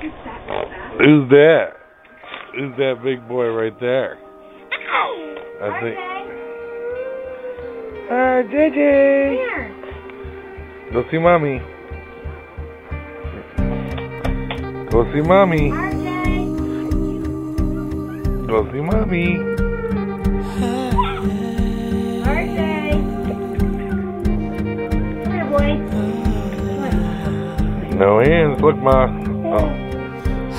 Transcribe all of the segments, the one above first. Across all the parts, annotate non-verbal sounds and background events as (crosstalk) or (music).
Who's that? Who's that big boy right there? I think. Uh, JJ. Here. Go see mommy. Go see mommy. RJ. Go see mommy. RJ. Here, boy. No hands. Look, ma. Oh,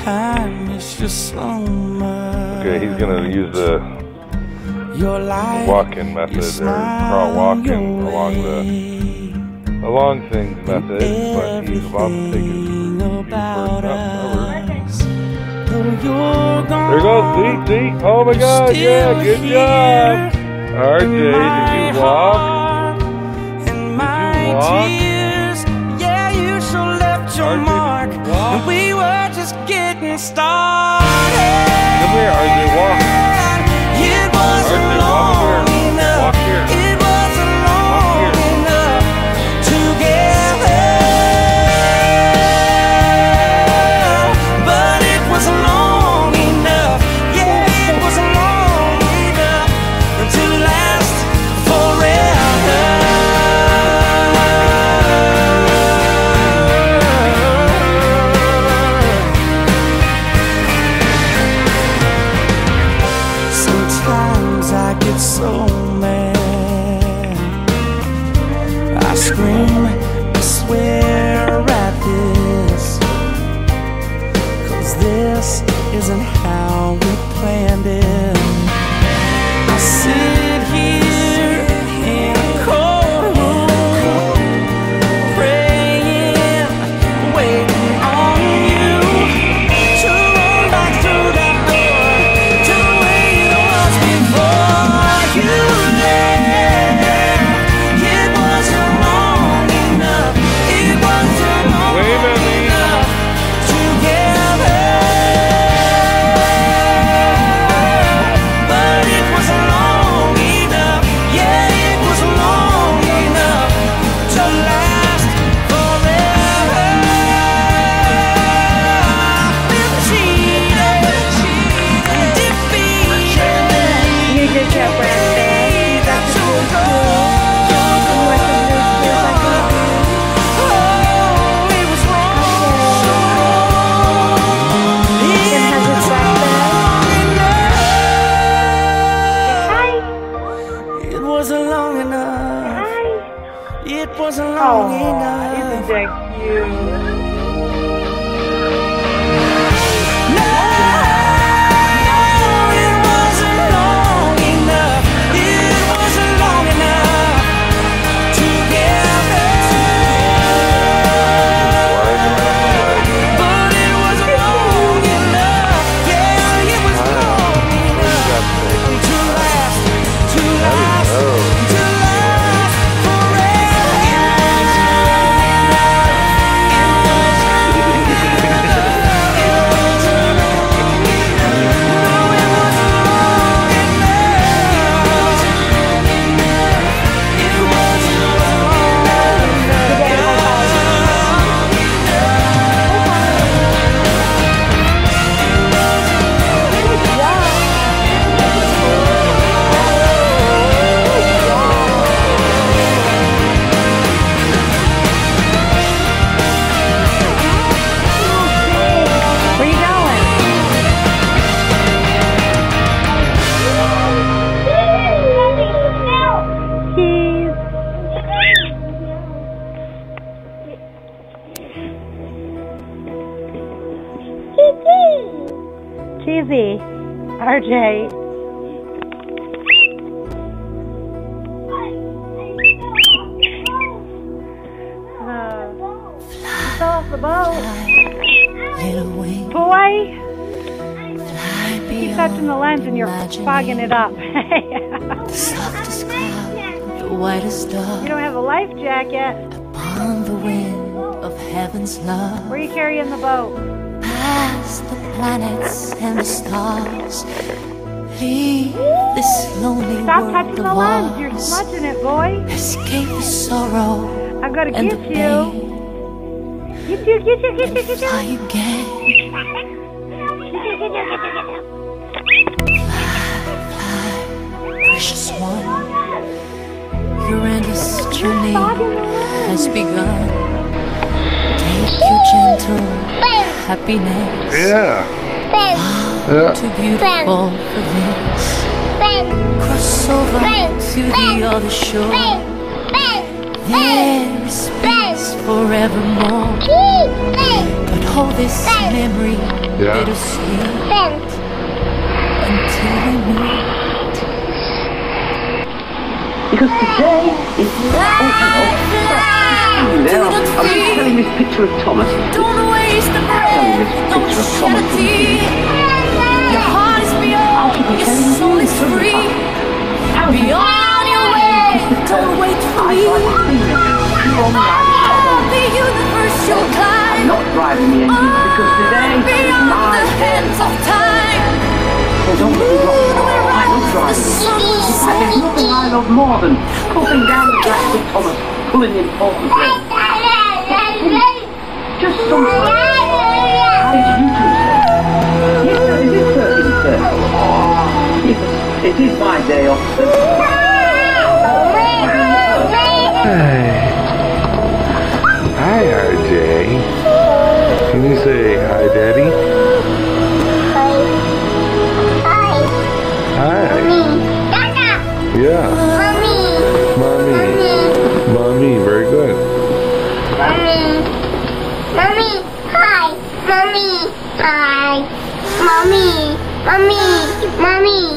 I miss you so much. okay. He's gonna use the walking method or crawl walking along the along things method, but he's about to take his first about up over. us. Though you're gone, There goes. See, see. Oh my God. Yeah. Good job. RJ, did you walk? and my walk? Started. Come here, RJ. Walk. It wasn't long enough. It wasn't long Oh, enough. isn't that cute? Cheesy. RJ. Uh, off the boat. Boy, keep touching the lens and you're fogging it up. (laughs) the softest cloud, you don't have a life jacket. upon the wind of heaven's love. Where are you carrying the boat? Past the planets and the stars, leave this lonely Stop world touching the lens. You're smudging it, boy. Escape the sorrow I'm gonna and get the you. pain. You get you. Fly again. Precious one, your endless journey has begun. Take your gentle happiness Yeah. Yeah. too beautiful for this. Cross over to the other shore. There is space forevermore. But hold this memory Yeah. bittersweet until we meet. Because today is Fly, fly you there. to I the was I telling this picture of Thomas. Don't waste the breath. Don't shed a tear. Your heart is pure. Your soul is free. Be your way. Don't wait for me. like seeing it. From Oh, the universe you'll climb. not driving me engine because today On beyond the hands of time. so don't me wrong. I love The driving. sun will And there's nothing I love more than pulling down the gas with Thomas, pulling the important brake. Just some How did you two say? Yes, sir, is it sir? Yes, it is my day off. Hey. Hi, RJ. Can you say hi, Daddy? 妈咪妈咪。